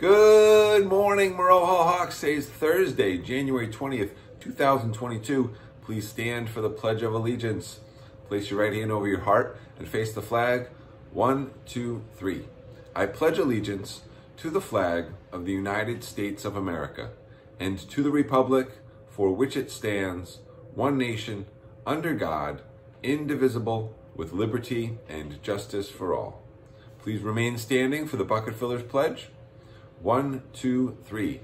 Good morning, Hall Hawks. Today is Thursday, January 20th, 2022. Please stand for the Pledge of Allegiance. Place your right hand over your heart and face the flag. One, two, three. I pledge allegiance to the flag of the United States of America and to the republic for which it stands, one nation, under God, indivisible, with liberty and justice for all. Please remain standing for the Bucket Fillers Pledge. One, two, three.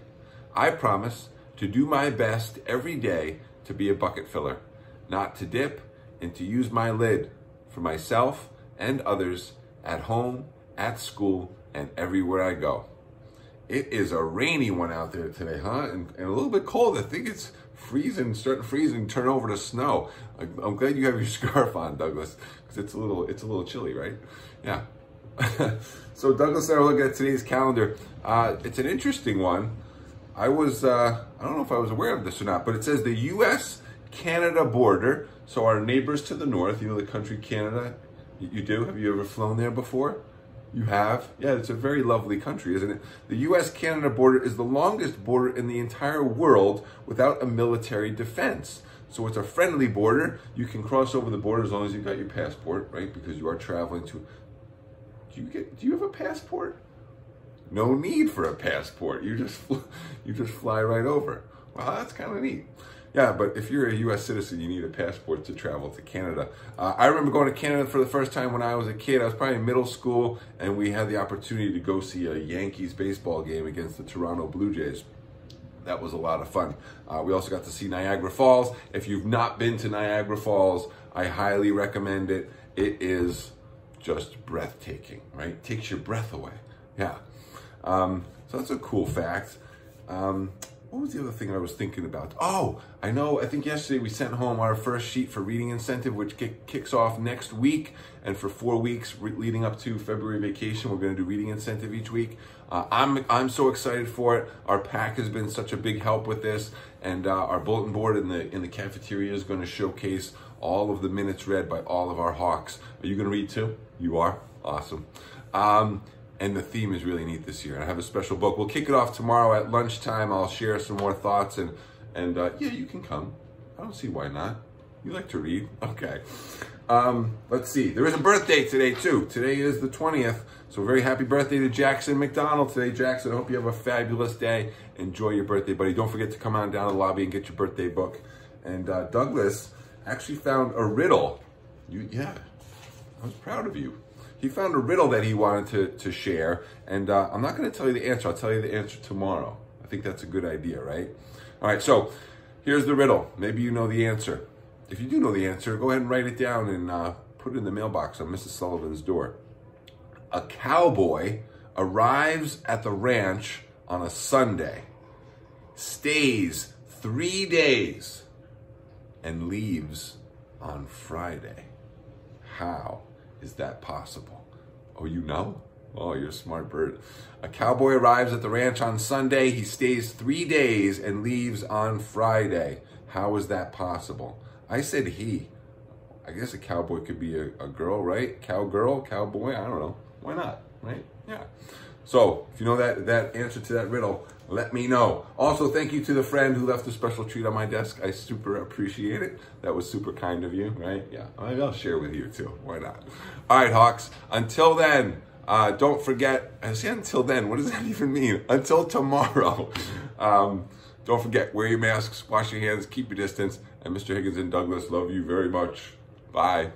I promise to do my best every day to be a bucket filler, not to dip, and to use my lid for myself and others at home, at school, and everywhere I go. It is a rainy one out there today, huh? And, and a little bit cold. I think it's freezing, starting and turn over to snow. I'm glad you have your scarf on, Douglas, because it's a little, it's a little chilly, right? Yeah. so Douglas and I are looking at today's calendar. Uh, it's an interesting one. I was, uh, I don't know if I was aware of this or not, but it says the U.S.-Canada border. So our neighbors to the north, you know the country Canada, you do? Have you ever flown there before? You have? Yeah, it's a very lovely country, isn't it? The US-Canada border is the longest border in the entire world without a military defense. So it's a friendly border. You can cross over the border as long as you've got your passport, right? Because you are traveling to do you get? Do you have a passport? No need for a passport. You just you just fly right over. Wow, that's kind of neat. Yeah, but if you're a U.S. citizen, you need a passport to travel to Canada. Uh, I remember going to Canada for the first time when I was a kid. I was probably in middle school, and we had the opportunity to go see a Yankees baseball game against the Toronto Blue Jays. That was a lot of fun. Uh, we also got to see Niagara Falls. If you've not been to Niagara Falls, I highly recommend it. It is just breathtaking, right? Takes your breath away. Yeah. Um, so that's a cool fact. Um, what was the other thing I was thinking about? Oh, I know, I think yesterday we sent home our first sheet for reading incentive, which kick, kicks off next week. And for four weeks leading up to February vacation, we're going to do reading incentive each week. Uh, I'm, I'm so excited for it. Our pack has been such a big help with this. And uh, our bulletin board in the, in the cafeteria is going to showcase all of the minutes read by all of our Hawks. Are you going to read too? You are? Awesome. Um, and the theme is really neat this year. I have a special book. We'll kick it off tomorrow at lunchtime. I'll share some more thoughts and, and uh, yeah, you can come. I don't see why not. You like to read? Okay. Um, let's see. There is a birthday today too. Today is the 20th. So very happy birthday to Jackson McDonald today. Jackson, I hope you have a fabulous day. Enjoy your birthday, buddy. Don't forget to come on down to the lobby and get your birthday book. And uh, Douglas actually found a riddle. You, yeah, I was proud of you. He found a riddle that he wanted to, to share, and uh, I'm not going to tell you the answer. I'll tell you the answer tomorrow. I think that's a good idea, right? All right, so here's the riddle. Maybe you know the answer. If you do know the answer, go ahead and write it down and uh, put it in the mailbox on Mrs. Sullivan's door. A cowboy arrives at the ranch on a Sunday, stays three days, and leaves on Friday. How is that possible? Oh, you know? Oh, you're a smart bird. A cowboy arrives at the ranch on Sunday. He stays three days and leaves on Friday. How is that possible? I said he. I guess a cowboy could be a, a girl, right? Cowgirl, cowboy, I don't know. Why not, right? Yeah. So, if you know that, that answer to that riddle, let me know. Also, thank you to the friend who left a special treat on my desk. I super appreciate it. That was super kind of you, right? Yeah, I'll share with you too. Why not? All right, Hawks. Until then, uh, don't forget, I say until then, what does that even mean? Until tomorrow. Um, don't forget, wear your masks, wash your hands, keep your distance. And Mr. Higgins and Douglas love you very much. Bye.